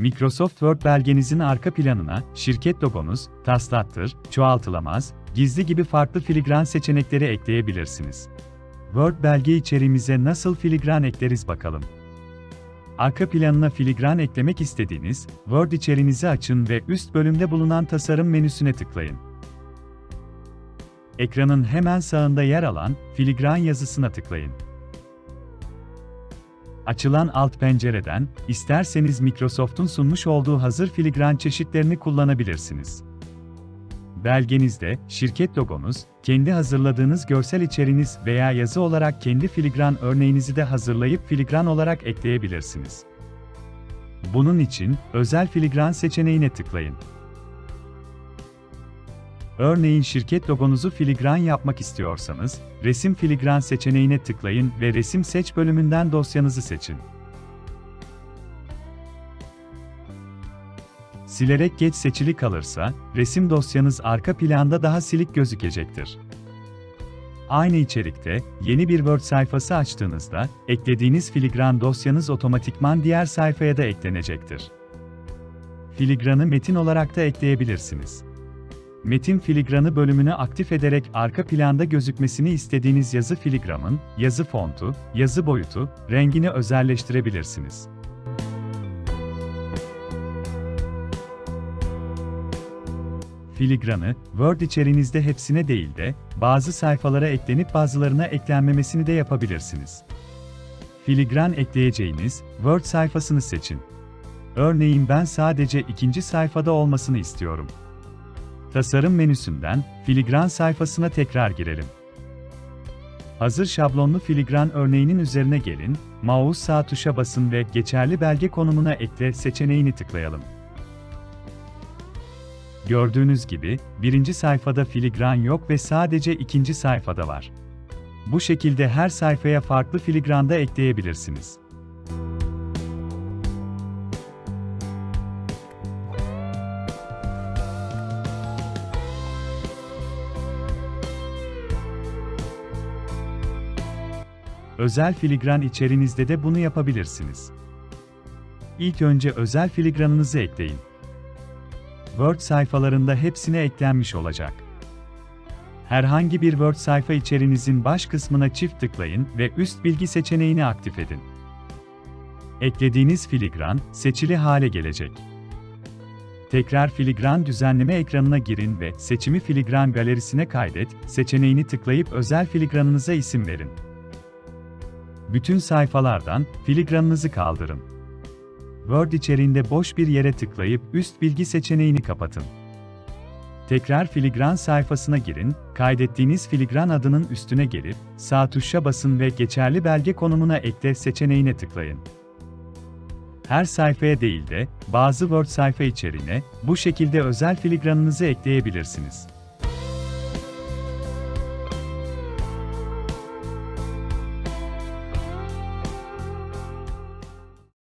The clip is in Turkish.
Microsoft Word belgenizin arka planına, şirket logonuz, taslattır, çoğaltılamaz, gizli gibi farklı filigran seçenekleri ekleyebilirsiniz. Word belge içeriğimize nasıl filigran ekleriz bakalım. Arka planına filigran eklemek istediğiniz Word içeriğinizi açın ve üst bölümde bulunan tasarım menüsüne tıklayın. Ekranın hemen sağında yer alan filigran yazısına tıklayın. Açılan alt pencereden, isterseniz Microsoft'un sunmuş olduğu hazır filigran çeşitlerini kullanabilirsiniz. Belgenizde, şirket logonuz, kendi hazırladığınız görsel içeriğiniz veya yazı olarak kendi filigran örneğinizi de hazırlayıp filigran olarak ekleyebilirsiniz. Bunun için, özel filigran seçeneğine tıklayın. Örneğin şirket logonuzu filigran yapmak istiyorsanız, resim filigran seçeneğine tıklayın ve resim seç bölümünden dosyanızı seçin. Silerek geç seçili kalırsa, resim dosyanız arka planda daha silik gözükecektir. Aynı içerikte, yeni bir Word sayfası açtığınızda, eklediğiniz filigran dosyanız otomatikman diğer sayfaya da eklenecektir. Filigranı metin olarak da ekleyebilirsiniz. Metin filigranı bölümünü aktif ederek arka planda gözükmesini istediğiniz yazı filigramın, yazı fontu, yazı boyutu, rengini özelleştirebilirsiniz. Filigranı, Word içeriğinizde hepsine değil de, bazı sayfalara eklenip bazılarına eklenmemesini de yapabilirsiniz. Filigran ekleyeceğiniz Word sayfasını seçin. Örneğin ben sadece ikinci sayfada olmasını istiyorum. Tasarım menüsünden filigran sayfasına tekrar girelim. Hazır şablonlu filigran örneğinin üzerine gelin, mouse sağ tuşa basın ve geçerli belge konumuna ekle seçeneğini tıklayalım. Gördüğünüz gibi, birinci sayfada filigran yok ve sadece ikinci sayfada var. Bu şekilde her sayfaya farklı filigranda ekleyebilirsiniz. Özel filigran içerinizde de bunu yapabilirsiniz. İlk önce özel filigranınızı ekleyin. Word sayfalarında hepsine eklenmiş olacak. Herhangi bir Word sayfa içerinizin baş kısmına çift tıklayın ve üst bilgi seçeneğini aktif edin. Eklediğiniz filigran seçili hale gelecek. Tekrar filigran düzenleme ekranına girin ve seçimi filigran galerisine kaydet seçeneğini tıklayıp özel filigranınıza isim verin. Bütün sayfalardan filigranınızı kaldırın. Word içeriğinde boş bir yere tıklayıp üst bilgi seçeneğini kapatın. Tekrar filigran sayfasına girin, kaydettiğiniz filigran adının üstüne gelip sağ tuşa basın ve geçerli belge konumuna ekle seçeneğine tıklayın. Her sayfaya değil de bazı Word sayfa içeriğine bu şekilde özel filigranınızı ekleyebilirsiniz.